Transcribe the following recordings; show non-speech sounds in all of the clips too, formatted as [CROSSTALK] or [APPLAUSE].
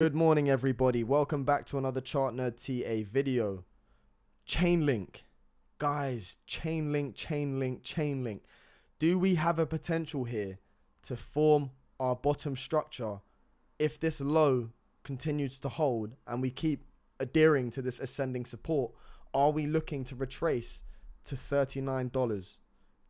Good morning, everybody. Welcome back to another Chart Nerd TA video. Chainlink. Guys, Chainlink, Chainlink, Chainlink. Do we have a potential here to form our bottom structure if this low continues to hold and we keep adhering to this ascending support? Are we looking to retrace to $39?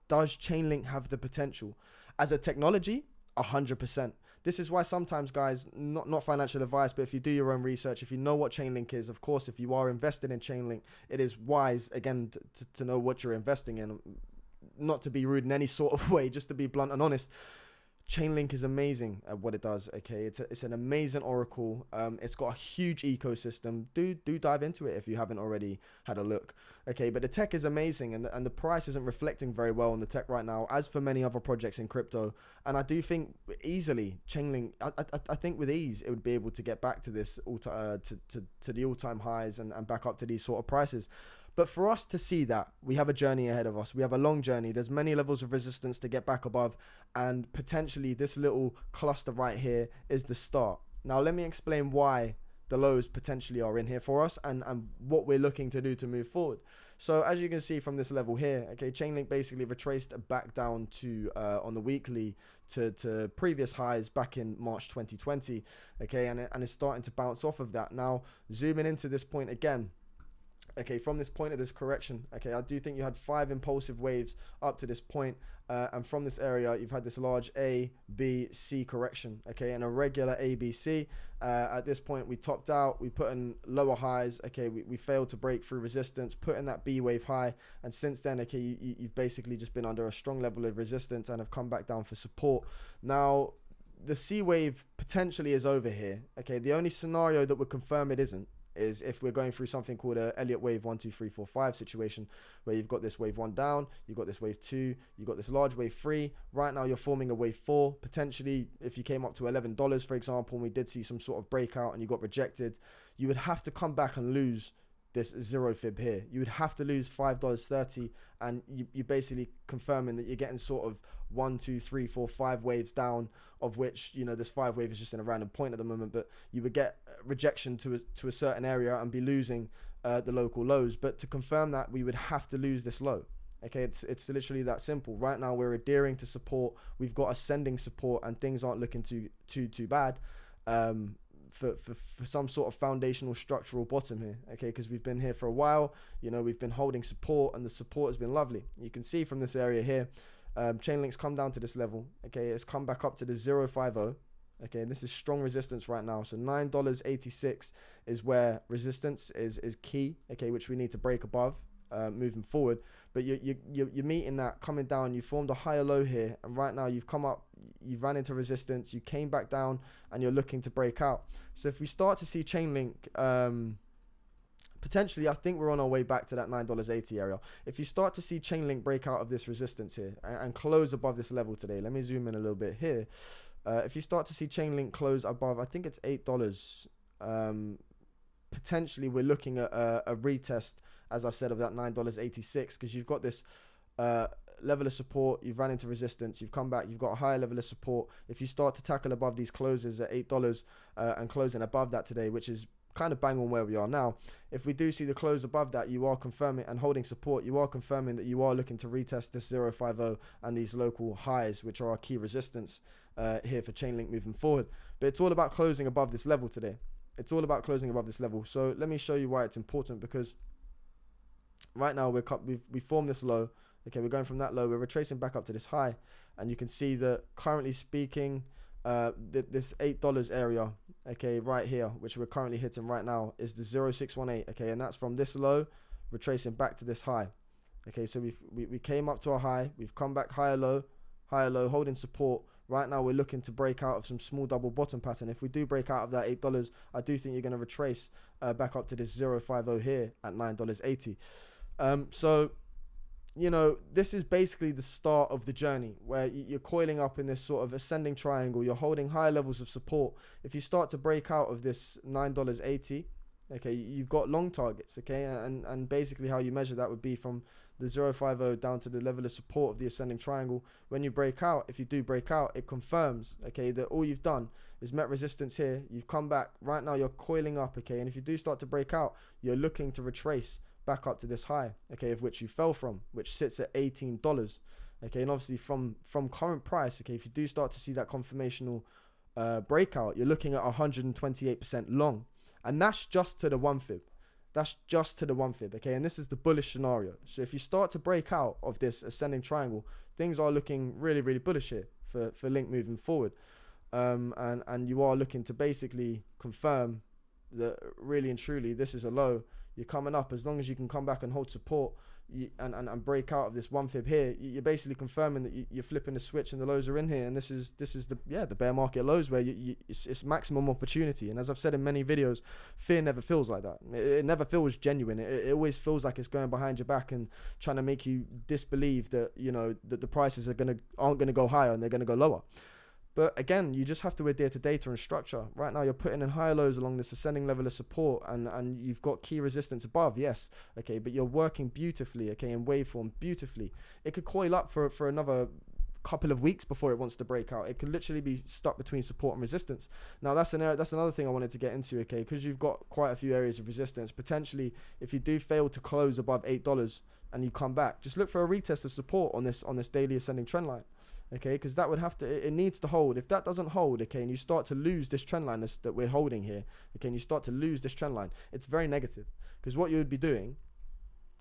Does Chainlink have the potential? As a technology, 100%. This is why sometimes, guys, not not financial advice, but if you do your own research, if you know what Chainlink is, of course, if you are invested in Chainlink, it is wise again to, to know what you're investing in. Not to be rude in any sort of [LAUGHS] way, just to be blunt and honest. Chainlink is amazing at what it does. Okay, it's a, it's an amazing oracle. Um, it's got a huge ecosystem. Do do dive into it if you haven't already had a look. Okay, but the tech is amazing, and the, and the price isn't reflecting very well on the tech right now, as for many other projects in crypto. And I do think easily Chainlink. I, I, I think with ease it would be able to get back to this all uh, to, to to the all time highs and, and back up to these sort of prices. But for us to see that, we have a journey ahead of us. We have a long journey. There's many levels of resistance to get back above, and potentially this little cluster right here is the start. Now, let me explain why the lows potentially are in here for us and, and what we're looking to do to move forward. So as you can see from this level here, okay, Chainlink basically retraced back down to uh, on the weekly to, to previous highs back in March 2020, okay, and, and it's starting to bounce off of that. Now, zooming into this point again, okay, from this point of this correction, okay, I do think you had five impulsive waves up to this point, uh, and from this area, you've had this large A, B, C correction, okay, and a regular A, B, C. Uh, at this point, we topped out, we put in lower highs, okay, we, we failed to break through resistance, put in that B wave high, and since then, okay, you, you've basically just been under a strong level of resistance and have come back down for support. Now, the C wave potentially is over here, okay, the only scenario that would confirm it isn't is if we're going through something called a Elliott wave one, two, three, four, five situation where you've got this wave one down, you've got this wave two, you've got this large wave three. Right now you're forming a wave four. Potentially, if you came up to eleven dollars, for example, and we did see some sort of breakout and you got rejected, you would have to come back and lose this zero fib here. You would have to lose five dollars thirty, and you you're basically confirming that you're getting sort of one, two, three, four, five waves down, of which you know this five wave is just in a random point at the moment. But you would get rejection to a, to a certain area and be losing uh, the local lows. But to confirm that, we would have to lose this low. Okay, it's it's literally that simple. Right now, we're adhering to support. We've got ascending support, and things aren't looking too too too bad. Um, for, for, for some sort of foundational structural bottom here okay? Because we've been here for a while you know we've been holding support and the support has been lovely. You can see from this area here um, Chainlink's come down to this level okay? It's come back up to the 050 okay? And this is strong resistance right now. So nine dollars 86 is where resistance is is key okay? Which we need to break above uh, moving forward. But you, you, you, you're meeting that coming down. You formed a higher low here, and right now you've come up, you've ran into resistance, you came back down, and you're looking to break out. So if we start to see Chainlink, um, potentially, I think we're on our way back to that $9.80 area. If you start to see Chainlink break out of this resistance here and, and close above this level today, let me zoom in a little bit here. Uh, if you start to see Chainlink close above, I think it's $8. Um, potentially, we're looking at a, a retest as I've said, of that $9.86 because you've got this uh, level of support, you've ran into resistance, you've come back, you've got a higher level of support. If you start to tackle above these closes at $8 uh, and closing above that today, which is kind of bang on where we are now. If we do see the close above that, you are confirming and holding support, you are confirming that you are looking to retest this 050 and these local highs, which are our key resistance uh, here for Chainlink moving forward. But it's all about closing above this level today. It's all about closing above this level. So let me show you why it's important because right now we're we've we formed this low. Okay, we're going from that low. We're retracing back up to this high, and you can see that currently speaking, uh, th this eight dollars area, okay, right here, which we're currently hitting right now, is the zero six one eight. Okay, and that's from this low, retracing back to this high. Okay, so we've, we we came up to a high, we've come back higher low, higher low, holding support. Right now, we're looking to break out of some small double bottom pattern. If we do break out of that $8, I do think you're going to retrace uh, back up to this 050 here at $9.80. Um, so, you know, this is basically the start of the journey where you're coiling up in this sort of ascending triangle. You're holding higher levels of support. If you start to break out of this $9.80, Okay, you've got long targets. Okay, and and basically how you measure that would be from the 050 down to the level of support of the ascending triangle. When you break out, if you do break out, it confirms. Okay, that all you've done is met resistance here. You've come back. Right now, you're coiling up. Okay, and if you do start to break out, you're looking to retrace back up to this high. Okay, of which you fell from, which sits at eighteen dollars. Okay, and obviously from from current price. Okay, if you do start to see that confirmational uh, breakout, you're looking at 128% long. And that's just to the one fib. That's just to the one fib, okay? And this is the bullish scenario. So if you start to break out of this ascending triangle, things are looking really, really bullish here for, for Link moving forward. Um, and, and you are looking to basically confirm that really and truly this is a low. You're coming up as long as you can come back and hold support you, and, and, and break out of this one fib here, you're basically confirming that you, are flipping the switch and the lows are in here. And this is this is the yeah the bear market lows where you, you it's, it's, maximum opportunity. And as I've said in many videos, fear never feels like that. It, it never feels genuine. It, it, always feels like it's going behind your back and trying to make you disbelieve that you know that the prices are gonna aren't gonna go higher and they're gonna go lower. But again, you just have to adhere to data and structure. Right now, you're putting in higher lows along this ascending level of support, and, and you've got key resistance above, yes, okay, but you're working beautifully, okay, in waveform, beautifully. It could coil up for, for another couple of weeks before it wants to break out. It could literally be stuck between support and resistance. Now that's an area, that's another thing I wanted to get into, okay, because you've got quite a few areas of resistance. Potentially, if you do fail to close above eight dollars and you come back, just look for a retest of support on this on this daily ascending trend line okay? Because that would have to it, it, needs to hold. If that doesn't hold okay and you start to lose this trend line that we're holding here okay and you start to lose this trend line it's very negative. Because what you would be doing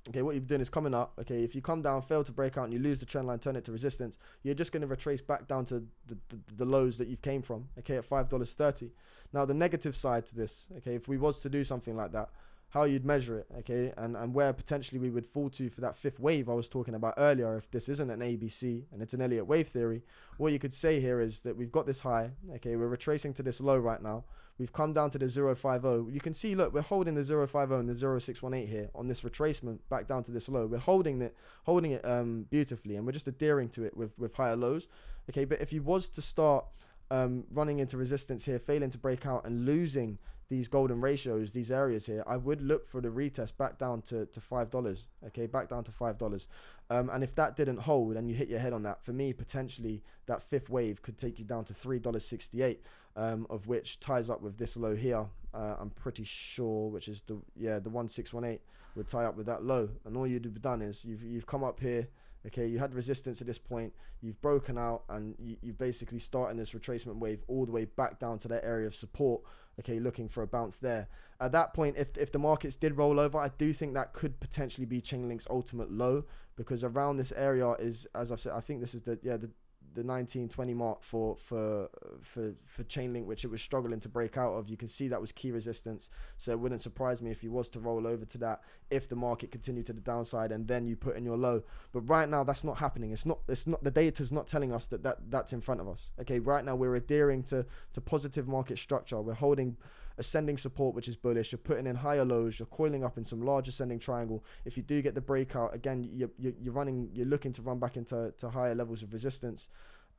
okay what you're doing is coming up okay if you come down fail to break out and you lose the trend line turn it to resistance you're just going to retrace back down to the, the, the lows that you've came from okay at five dollars 30 now the negative side to this okay if we was to do something like that how you'd measure it, okay, and, and where potentially we would fall to for that fifth wave I was talking about earlier. If this isn't an ABC and it's an Elliott wave theory, what you could say here is that we've got this high, okay, we're retracing to this low right now. We've come down to the 050. You can see, look, we're holding the 050 and the 0618 here on this retracement back down to this low. We're holding it, holding it um, beautifully, and we're just adhering to it with, with higher lows, okay. But if you was to start um, running into resistance here, failing to break out and losing these golden ratios, these areas here, I would look for the retest back down to, to five dollars. Okay, back down to five dollars. Um, and if that didn't hold and you hit your head on that, for me potentially that fifth wave could take you down to three dollars sixty eight. Um, of which ties up with this low here. Uh, I'm pretty sure, which is the yeah the one six one eight would tie up with that low. And all you'd have done is you've you've come up here Okay, you had resistance at this point, you've broken out, and you, you've basically starting this retracement wave all the way back down to that area of support. Okay, looking for a bounce there. At that point, if, if the markets did roll over, I do think that could potentially be Chainlink's ultimate low because around this area is, as I've said, I think this is the yeah the the 1920 mark for for for for Chainlink, which it was struggling to break out of. You can see that was key resistance, so it wouldn't surprise me if you was to roll over to that if the market continued to the downside and then you put in your low. But right now, that's not happening. It's not. It's not. The data is not telling us that that that's in front of us. Okay, right now we're adhering to to positive market structure. We're holding ascending support, which is bullish. You're putting in higher lows. You're coiling up in some large ascending triangle. If you do get the breakout, again, you're, you're, running, you're looking to run back into to higher levels of resistance.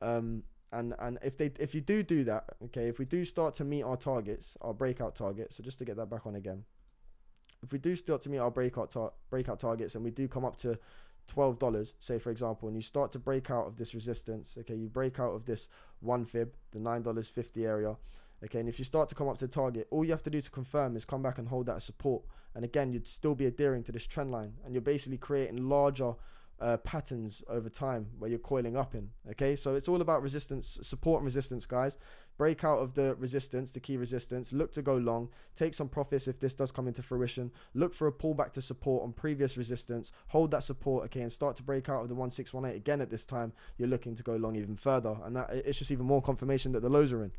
Um, and and if they if you do do that, okay, if we do start to meet our targets, our breakout targets. So just to get that back on again, if we do start to meet our breakout tar- breakout targets, and we do come up to twelve dollars, say for example, and you start to break out of this resistance, okay, you break out of this one fib, the nine dollars fifty area, Okay, and if you start to come up to target, all you have to do to confirm is come back and hold that support. And again, you'd still be adhering to this trend line, and you're basically creating larger uh, patterns over time where you're coiling up in. Okay, so it's all about resistance, support and resistance, guys. Break out of the resistance, the key resistance. Look to go long. Take some profits if this does come into fruition. Look for a pullback to support on previous resistance. Hold that support, okay, and start to break out of the 1618 again at this time. You're looking to go long even further, and that it's just even more confirmation that the lows are in.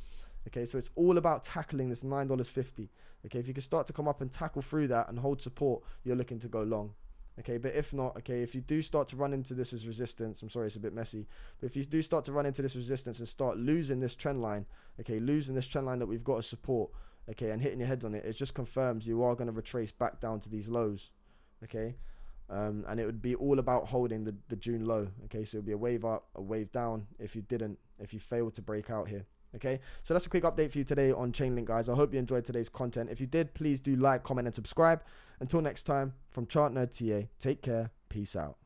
Okay, so it's all about tackling this $9.50. Okay, if you can start to come up and tackle through that and hold support, you're looking to go long. Okay, but if not, okay, if you do start to run into this as resistance, I'm sorry it's a bit messy, but if you do start to run into this resistance and start losing this trend line, okay, losing this trend line that we've got as support, okay, and hitting your heads on it, it just confirms you are going to retrace back down to these lows, okay, um, and it would be all about holding the, the June low, okay, so it would be a wave up, a wave down if you didn't, if you failed to break out here. Okay, so that's a quick update for you today on Chainlink, guys. I hope you enjoyed today's content. If you did, please do like, comment, and subscribe. Until next time, from Chart Nerd TA, take care. Peace out.